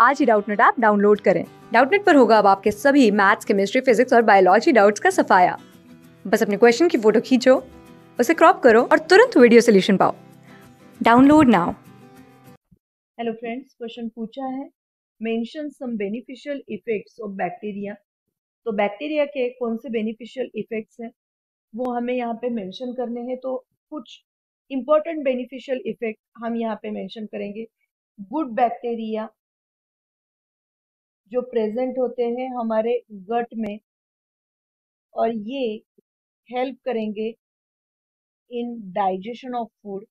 आज ही Doubtnut app download करें। डाउटनेट पर होगा अब आपके सभी मैथ्स, केमिस्ट्री, फिजिक्स और बायोलॉजी डाउट्स का सफाया। बस अपने क्वेश्चन की फ़ोटो खींचो, उसे क्रॉप करो और तुरंत वीडियो सोल्यूशन पाओ। Download now. Hello friends question पूछा है। Mention some beneficial effects of bacteria तो बैक्टीरिया के कौन से बेनिफिशियल इफेक्ट्स हैं? वो हमें यहाँ पे मेंशन करने हैं तो कुछ इंपॉर्टेंट बेनिफिशियल इफ़ेक्ट हम यहाँ पे मेंशन करेंगे। गुड बैक्टीरिया जो प्रेजेंट होते हैं हमारे गट में और ये हेल्प करेंगे इन डाइजेशन ऑफ़ फ़ूड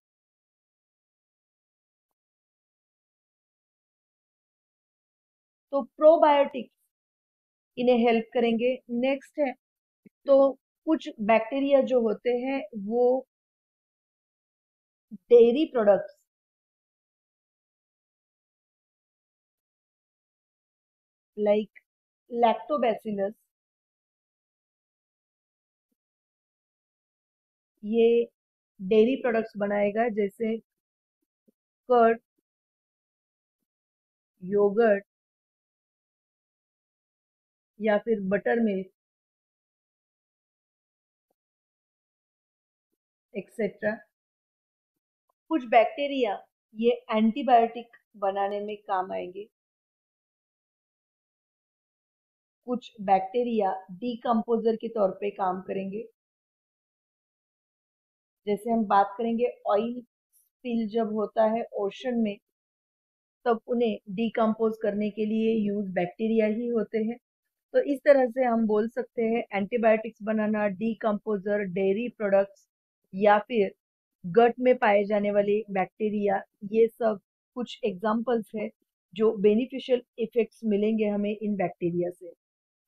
तो प्रोबायोटिक्स इन्हें हेल्प करेंगे। नेक्स्ट है तो कुछ बैक्टीरिया जो होते हैं वो डेयरी प्रोडक्ट्स like lactobacillus. ये डेयरी प्रोडक्ट्स बनाएगा, जैसे कर्ड योगर्ट या फिर बटर मिल्क एक्सेट्रा कुछ बैक्टीरिया ये एंटीबायोटिक बनाने में काम आएँगे। कुछ बैक्टीरिया डीकम्पोजर के तौर पे काम करेंगे। जैसे हम बात करेंगे ऑयल स्पिल जब होता है ओशन में, तब उन्हें डीकम्पोज करने के लिए यूज़ बैक्टीरिया ही होते हैं। तो इस तरह से हम बोल सकते हैं एंटीबायोटिक्स बनाना डीकम्पोजर डेयरी प्रोडक्ट्स या फिर गट में पाए जाने वाले बैक्टीरिया ये सब कुछ एग्जाम्पल्स है जो बेनिफिशियल इफेक्ट्स मिलेंगे हमें इन बैक्टीरिया से।